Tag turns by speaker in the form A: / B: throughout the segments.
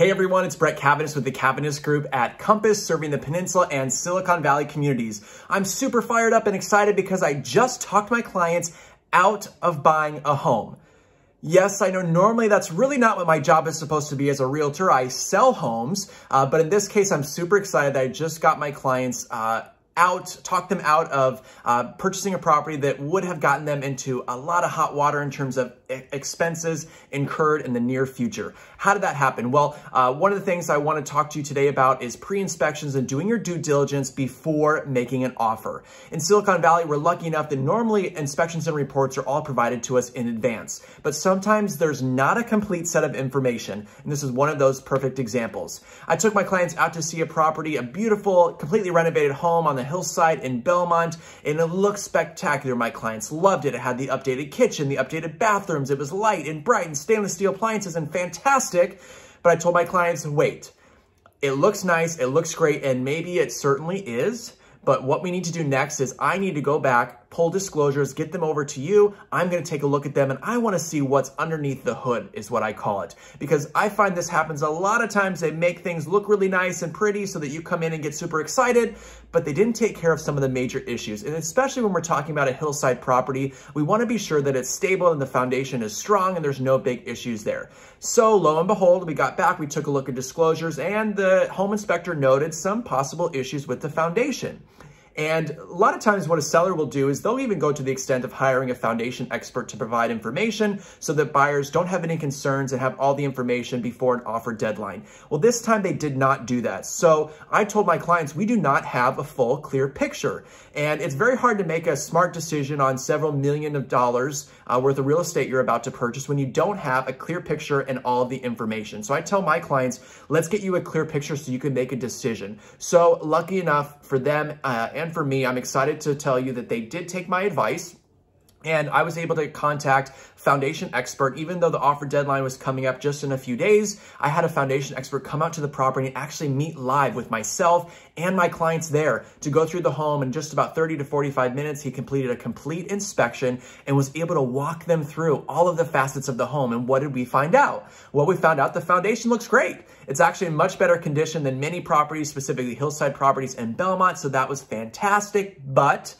A: Hey everyone, it's Brett Caviness with the Caviness Group at Compass, serving the Peninsula and Silicon Valley communities. I'm super fired up and excited because I just talked my clients out of buying a home. Yes, I know normally that's really not what my job is supposed to be as a realtor. I sell homes, uh, but in this case, I'm super excited that I just got my clients uh, out, talk them out of uh, purchasing a property that would have gotten them into a lot of hot water in terms of expenses incurred in the near future. How did that happen? Well, uh, one of the things I want to talk to you today about is pre-inspections and doing your due diligence before making an offer. In Silicon Valley, we're lucky enough that normally inspections and reports are all provided to us in advance, but sometimes there's not a complete set of information, and this is one of those perfect examples. I took my clients out to see a property, a beautiful, completely renovated home on the hillside in Belmont, and it looked spectacular. My clients loved it. It had the updated kitchen, the updated bathrooms. It was light and bright and stainless steel appliances and fantastic. But I told my clients, wait, it looks nice, it looks great, and maybe it certainly is, but what we need to do next is I need to go back, pull disclosures, get them over to you. I'm going to take a look at them and I want to see what's underneath the hood is what I call it. Because I find this happens a lot of times. They make things look really nice and pretty so that you come in and get super excited, but they didn't take care of some of the major issues. And especially when we're talking about a hillside property, we want to be sure that it's stable and the foundation is strong and there's no big issues there. So lo and behold, we got back, we took a look at disclosures and the home inspector noted some possible issues with the foundation. And a lot of times what a seller will do is they'll even go to the extent of hiring a foundation expert to provide information so that buyers don't have any concerns and have all the information before an offer deadline. Well, this time they did not do that. So I told my clients, we do not have a full clear picture. And it's very hard to make a smart decision on several million of dollars uh, worth of real estate you're about to purchase when you don't have a clear picture and all the information. So I tell my clients, let's get you a clear picture so you can make a decision. So lucky enough for them uh, and for me, I'm excited to tell you that they did take my advice. And I was able to contact foundation expert, even though the offer deadline was coming up just in a few days, I had a foundation expert come out to the property and actually meet live with myself and my clients there to go through the home. In just about 30 to 45 minutes, he completed a complete inspection and was able to walk them through all of the facets of the home. And what did we find out? Well, we found out the foundation looks great. It's actually in much better condition than many properties, specifically hillside properties in Belmont. So that was fantastic, but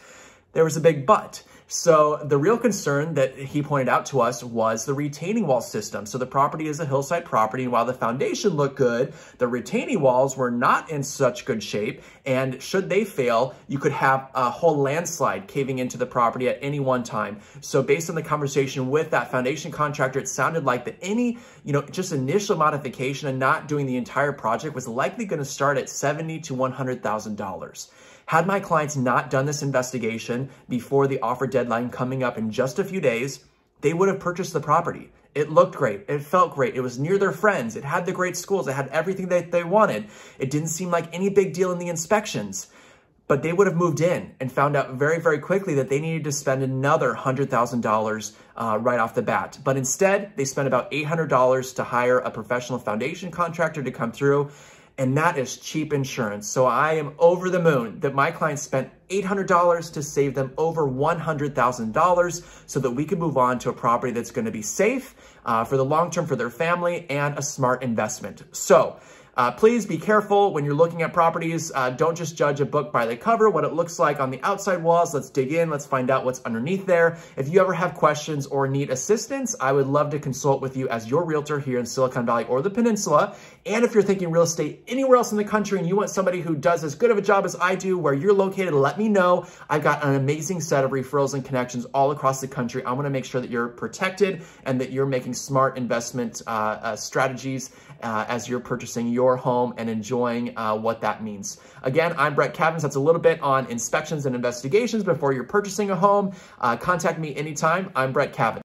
A: there was a big but. So the real concern that he pointed out to us was the retaining wall system. So the property is a hillside property, and while the foundation looked good, the retaining walls were not in such good shape. And should they fail, you could have a whole landslide caving into the property at any one time. So based on the conversation with that foundation contractor, it sounded like that any, you know, just initial modification and not doing the entire project was likely going to start at seventy to $100,000. Had my clients not done this investigation before the offer deadline coming up in just a few days, they would have purchased the property. It looked great. It felt great. It was near their friends. It had the great schools. It had everything that they wanted. It didn't seem like any big deal in the inspections. But they would have moved in and found out very, very quickly that they needed to spend another $100,000 uh, right off the bat. But instead, they spent about $800 to hire a professional foundation contractor to come through and that is cheap insurance. So I am over the moon that my clients spent $800 to save them over $100,000 so that we can move on to a property that's gonna be safe uh, for the long term for their family and a smart investment. So uh, please be careful when you're looking at properties. Uh, don't just judge a book by the cover, what it looks like on the outside walls. Let's dig in. Let's find out what's underneath there. If you ever have questions or need assistance, I would love to consult with you as your realtor here in Silicon Valley or the Peninsula. And if you're thinking real estate anywhere else in the country and you want somebody who does as good of a job as I do where you're located, let me know. I've got an amazing set of referrals and connections all across the country. I want to make sure that you're protected and that you're making smart investment uh, uh, strategies uh, as you're purchasing your home and enjoying uh, what that means. Again, I'm Brett Caviness. That's a little bit on inspections and investigations before you're purchasing a home. Uh, contact me anytime. I'm Brett Caviness.